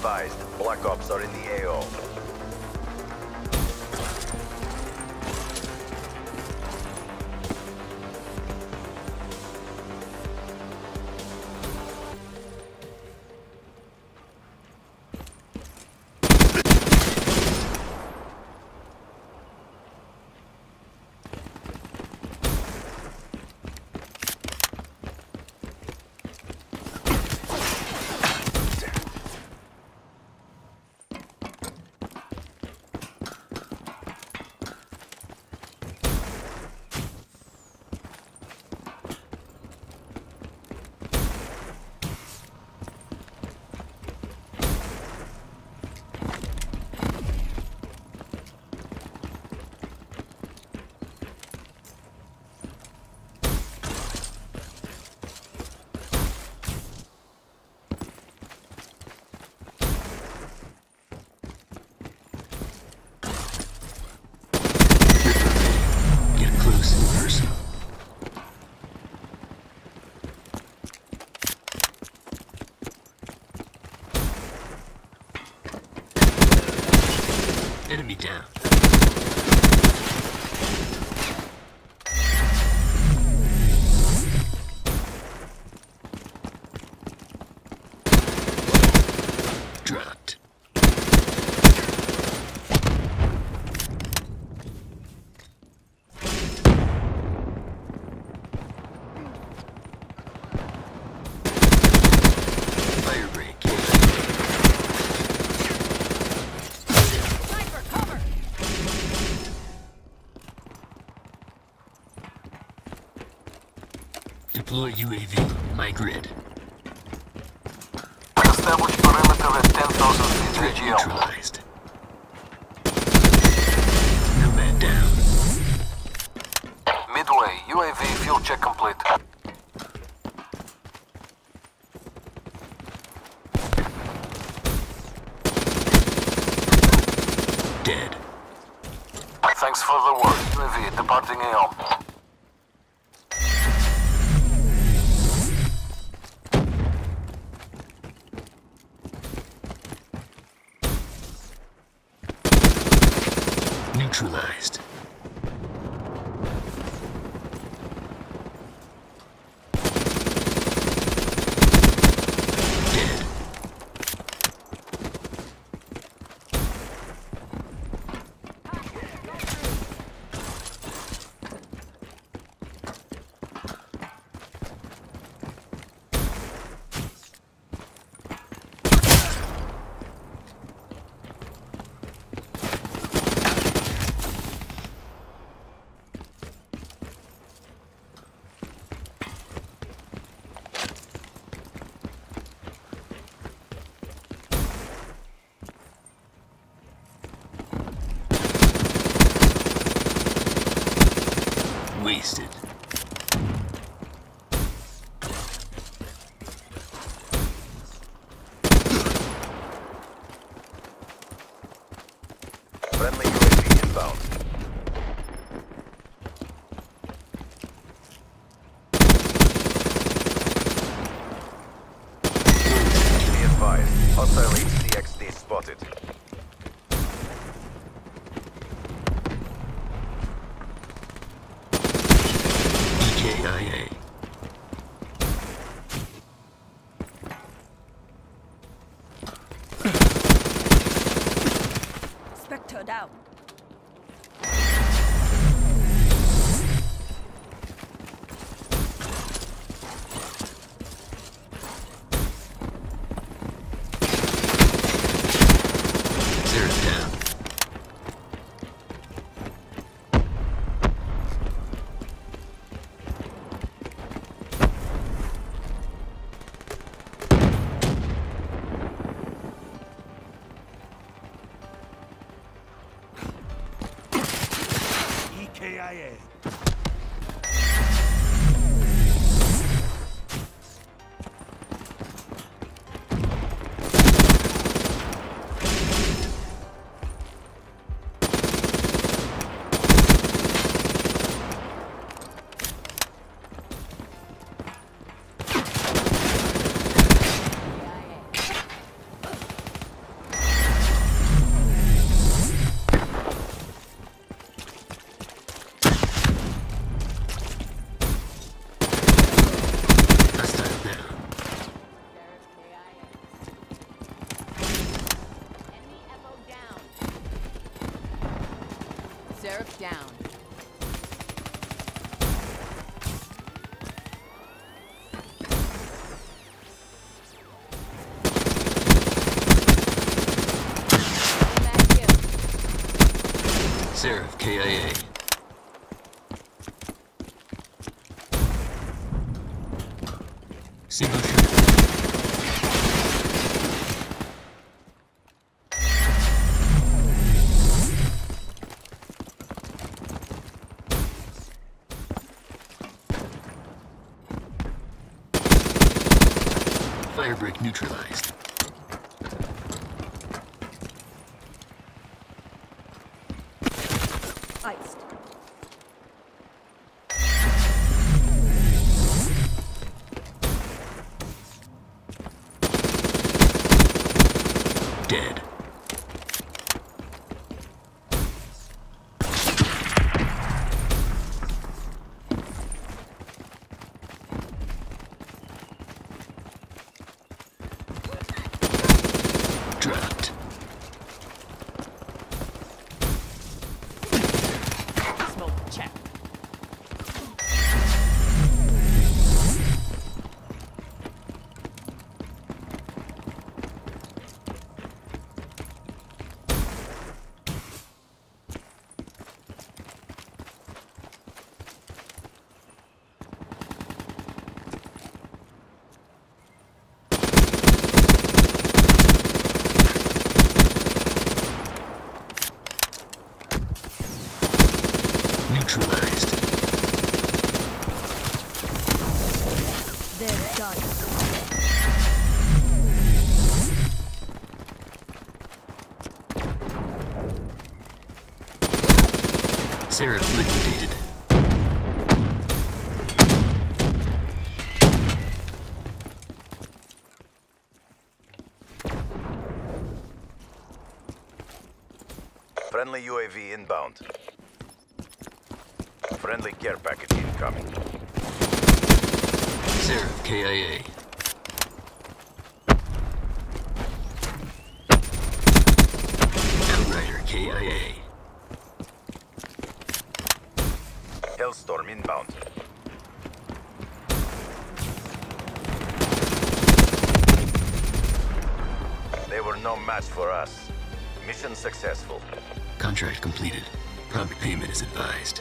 advised, Black Ops are in the AO. UAV. My grid. Establish perimeter at 10,000 feet AGL. neutralized. Nomad down. Midway, UAV fuel check complete. Dead. Thanks for the work. UAV departing AO. Neutralized. Dead. Wasted. Friendly UAV inbound. Be advised, hostile HCXD spotted. EKIA. Spectre down. EKIA. Down. Seraph KIA. Neutralized. Iced. Dead. Dropped. Smoke check. Neutralized. They're done. Seraph liquidated. Friendly UAV inbound. Friendly care package incoming. Seraph KIA. Inbound. They were no match for us. Mission successful. Contract completed. Prompt payment is advised.